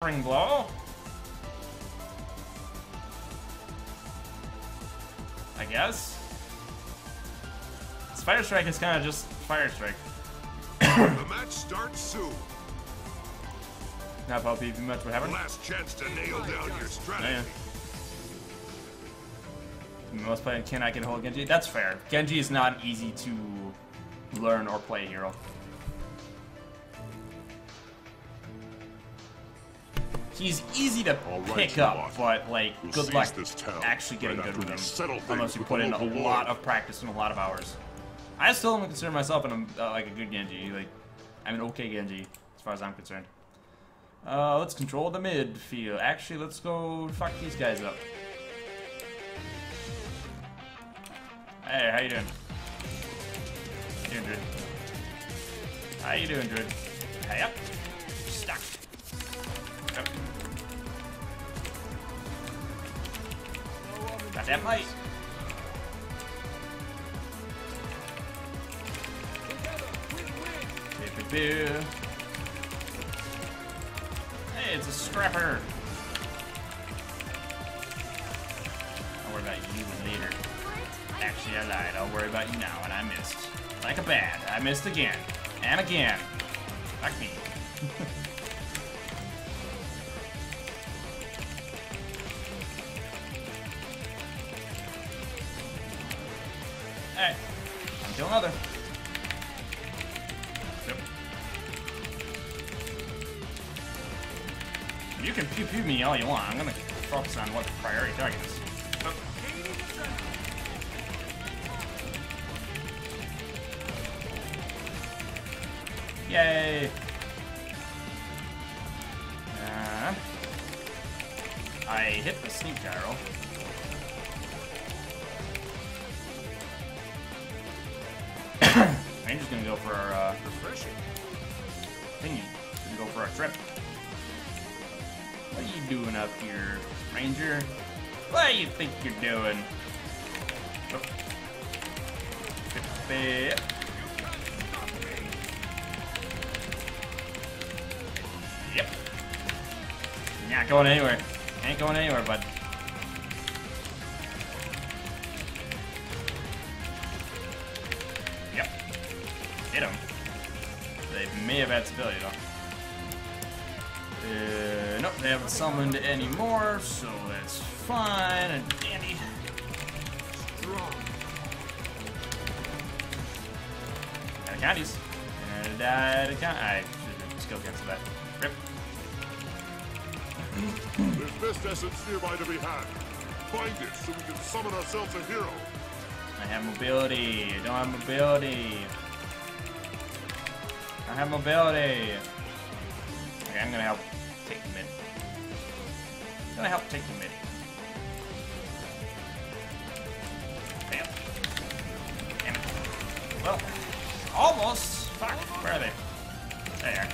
Spring blow. I guess. This Fire Strike is kind of just Fire Strike. the match starts soon. Not about PvP much what happened. Last chance to nail down your strategy. Yeah. Most players cannot get a hold of Genji. That's fair. Genji is not easy to learn or play hero. He's easy to right, pick up, but like, We'll good luck this actually getting right good with him. Unless you put in a lot of practice and a lot of hours. I still don't consider myself an, uh, like a good Genji. Like, I'm an okay Genji, as far as I'm concerned. Uh, let's control the midfield. Actually, let's go fuck these guys up. Hey, how you doing? How you doing, Druid? How you doing, Druid? Hey up. Stuck. That might. Hey, it's a scrapper. I'll worry about you later. Actually, I lied. I'll worry about you now, and I missed. Like a bad. I missed again. And again. Fuck me. I'm another. Yep. You can pew pew me all you want. I'm gonna focus on what the priority target is. Yay! Uh, I hit the sneak arrow. Gonna go for our trip. What are you doing up here, Ranger? What do you think you're doing? Oh. Yep. Not going anywhere. Ain't going anywhere, bud. Yep. Hit him. They may have had stability though. Uh, nope, they haven't summoned any more, so that's fine and dandy. Got a candies. And I can I should have skill cancel that. Rip. There's mist essence nearby to be had. Find it so we can summon ourselves a hero. I have mobility. I don't have mobility. I have mobility. Okay, I'm gonna help gonna help take the mid. Damn. Damn it. Well, almost. Fuck. Where are they? There.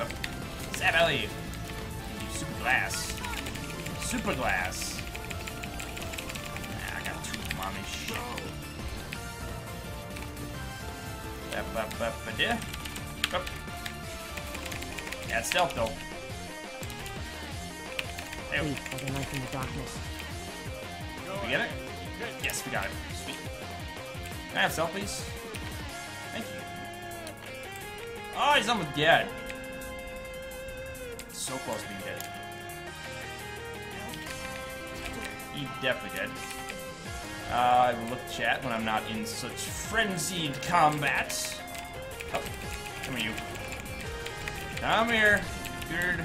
Oh. Zap Ellie. Super glass. Super glass. Nah, I got two mommy shit. Up, up, up, a there. Up. Yeah, it's stealth though. Hey, the light in the darkness. we get it? Yes, we got it. Sweet. Can I have stealth, please? Thank you. Oh, he's almost dead. So close to being dead. He definitely dead. Uh, I will look chat when I'm not in such frenzied combat. Oh, come here, you. Come here, beard.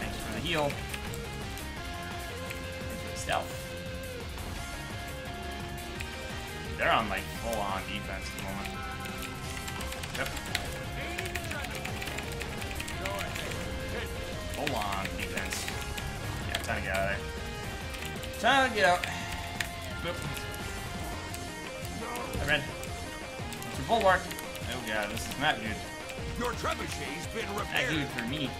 Thanks for the heal. Stealth. They're on like full on defense at the moment. Yep. Full on defense. Yeah, time to get out of there. Time to get out. Boop. I read. It's your bulwark. Oh god, this is not good. Your trebuchet's been Not repaired. good for me.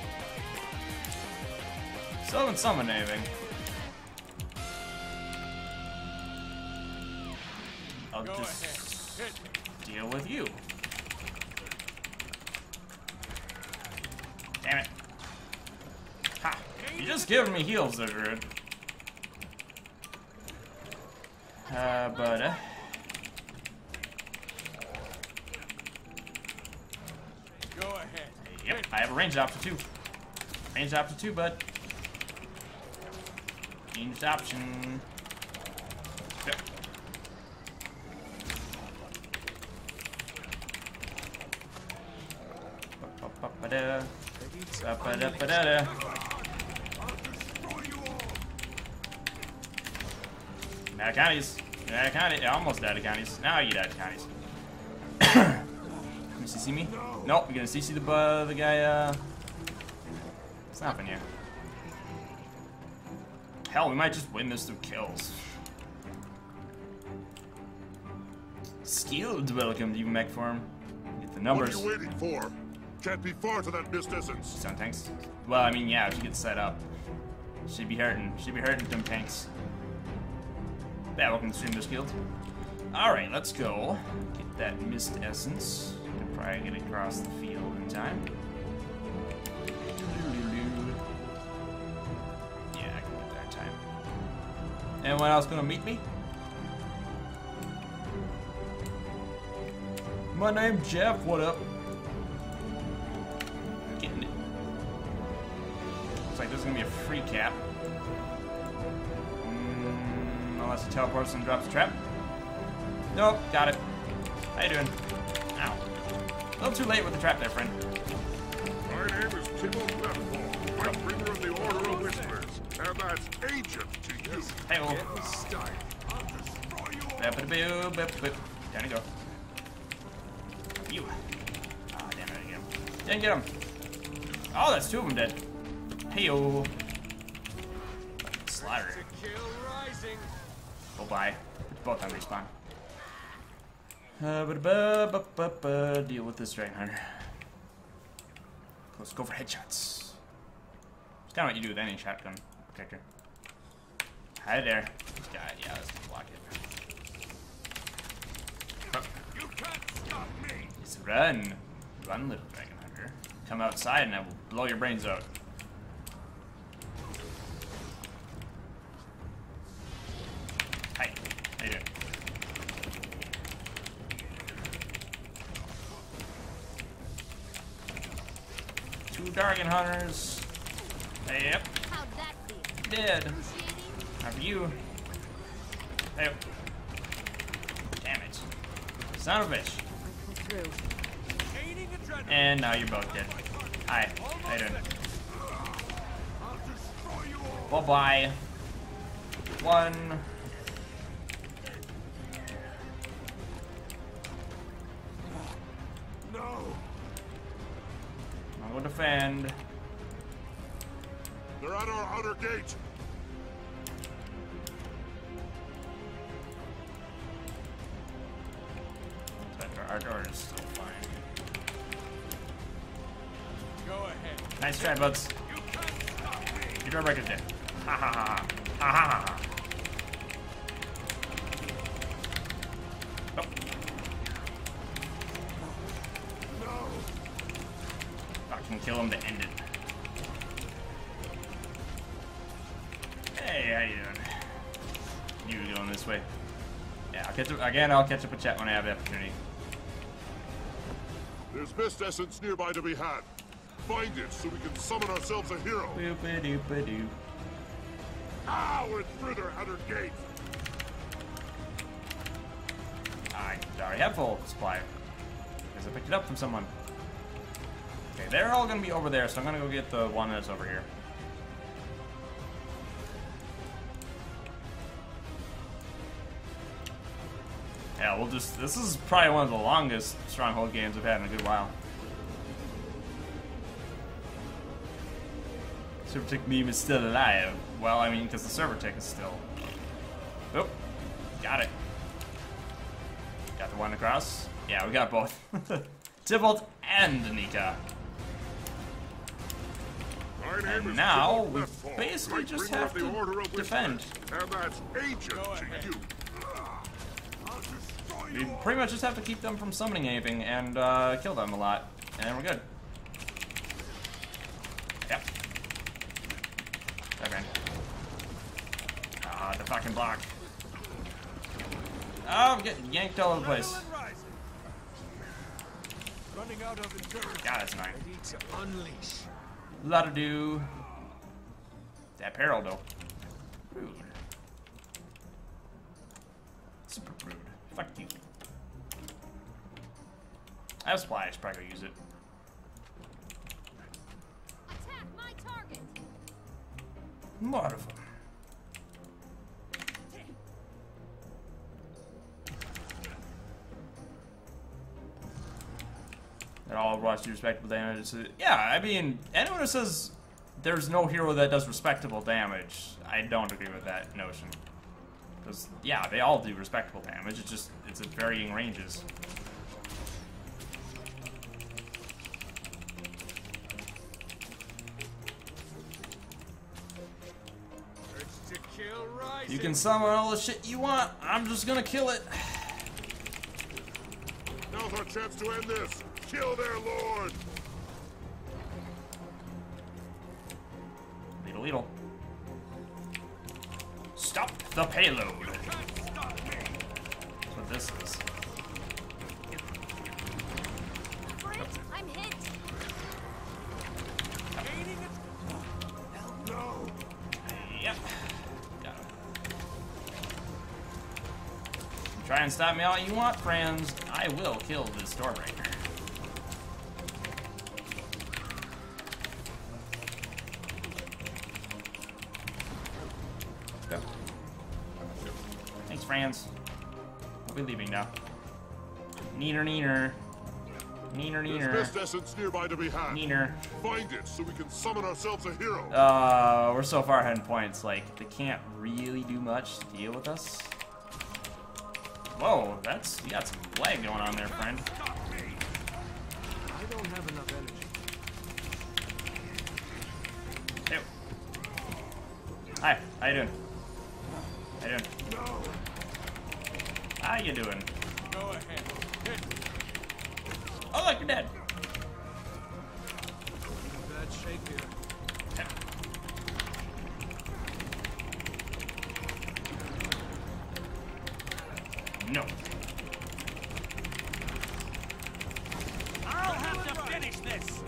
Still haven't summoned anything. I'll just deal with you. Damn it. Ha! You just giving me heals, Druid. Uh, but, uh... Go ahead. Yep, I have a ranged option too. Ranged option too, bud. Ranged option. Yep. Ba-ba-ba-ba-da. Ba-ba-da-ba-da-da. Madaconis. Madaconis. Yeah, almost Madaconis. Now you Madaconis. Can you CC me? Nope, you're gonna CC the uh, the guy, uh... Stopping you. Hell, we might just win this through kills. Skilled welcome to you, mech form. Get the numbers. What are you waiting for? Can't be far to that mist essence. Stun tanks. Well, I mean, yeah, if you get set up. She'd be hurting. She'd be hurting them tanks. Yeah, welcome to Streamer Guild. Alright, let's go. Get that mist essence. Can probably get across the field in time. Yeah, I can get there in time. Anyone else gonna meet me? My name's Jeff, what up? Getting it. Looks like there's gonna be a free cap. Mm, unless he teleports and drops a trap. Nope, got it. How you doing? Ow. A little too late with the trap there, friend. My name is Timo Bethfall, White Bringer of the Order of Whisperers, and that's agent to you. Hey, oh. Get me started. I'll destroy you all. Bip, bip, bip, bip. Down you go. You. Ah, damn it, I didn't get him. Didn't get him. Oh, that's two of them dead. Hey. Slaughter. To. Oh, bye. Both on respawn. Uh, ba ba ba ba ba. Deal with this Dragon Hunter. Let's go for headshots. It's kind of what you do with any shotgun protector. Hi there. God, yeah, let's block it. You can't stop me. Just run. Run, little Dragon Hunter. Come outside and I will blow your brains out. Hi. How you doing? Two Dragon Hunters. Yep. Dead. For you? Hey. Damn it. Son of a bitch. And now you're both dead. Hi. How you doing? I'll destroy you all. Bye bye. One. Defend. They're at our outer gate. Our door is still fine. Go ahead. Nice try, bugs. You can't stop me. Your door breaker's dead. Ha ha ha ha. Ha ha ha ha. Kill him to end it. Hey, how you doing? You going this way? Yeah, I'll catch up again. I'll catch up with chat when I have the opportunity. There's mist essence nearby to be had. Find it so we can summon ourselves a hero. Boop-a-doop-a-doop. Ah, we're through their outer gate. I already have full supply because I picked it up from someone. Okay, they're all gonna be over there, so I'm gonna go get the one that's over here. Yeah, we'll just. This is probably one of the longest Stronghold games I've had in a good while. Server Tick meme is still alive. Well, I mean, because the server tick is still. Oh, got it. Got the one across. Yeah, we got both. Tybalt and Nika. My name And now, we basically just have to defend. Whisperers, And that's agent Go to ahead. you. I'll destroy We pretty much just have to keep them from summoning anything and uh, kill them a lot, and we're good. Yep. Okay. Ah, the fucking block. Oh, I'm getting yanked all over the place. Adrenaline. Running out of endurance. God, that's annoying. I need to unleash. Lot to do. That peril, though. Rude. Super rude. Fuck you. I have splash, probably use it. Attack my target. More of them. That all rush do respectable damage. So, yeah, I mean, anyone who says there's no hero that does respectable damage, I don't agree with that notion. Because, yeah, they all do respectable damage. It's just, it's at varying ranges. You can summon all the shit you want. I'm just gonna kill it. Now's our chance to end this. Kill their lord. Leedle, leedle. Stop the payload. Stop. That's what this is. Frit, I'm hit. Gaining no. Yep. Got him. Try and stop me all you want, friends. I will kill this Stormbreaker. We'll be leaving now. Neener, neener. Neener, There's neener. mist essence nearby to be had. Neener. Find it so we can summon ourselves a hero. Uh, we're so far ahead in points, like, they can't really do much to deal with us. Whoa, that's, you got some lag going on there, friend. I don't have enough energy. Hey. Hi, how you doing? How you doing? No. How you doing? Go ahead. Hit. Oh, look, you're dead. Bad shape here. No. I'll have to finish this.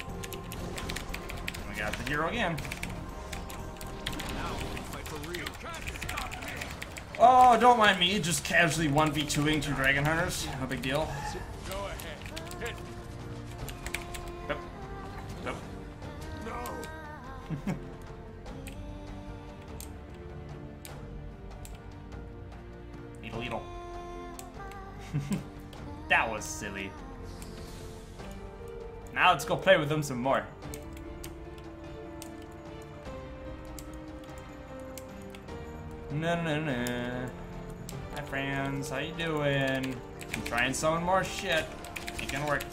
We got the hero again. Don't mind me, just casually 1v2ing two Dragon Hunters. No big deal. Yep. Yep. No. Needle, needle. that was silly. Now let's go play with them some more. No, no, no. How you doing? I'm trying summon more shit. Ain't gonna work.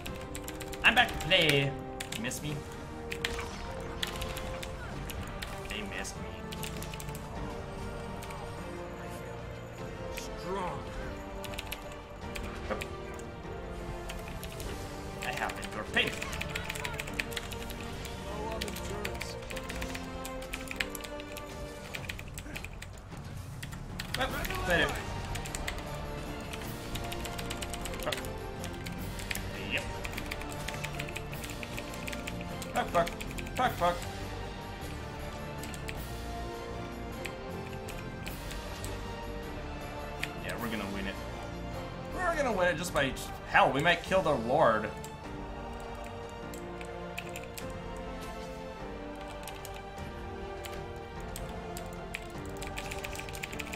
I'm back to play. You miss me? Fuck. Fuck, fuck. Yeah, we're gonna win it. We're gonna win it just by... Hell, we might kill the Lord.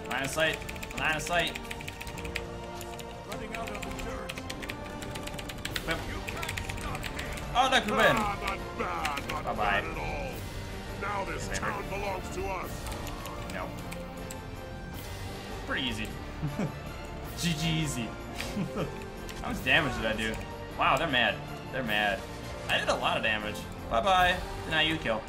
Line of sight. Line of sight. Running out of endurance. Whip. You can't stop me. Oh, that could win. Not bad, not Bye-bye. bad at all. Now this town belongs to us. No. Pretty easy. GG easy. How much damage did I do? Wow, they're mad. They're mad. I did a lot of damage. Bye bye. Now you kill.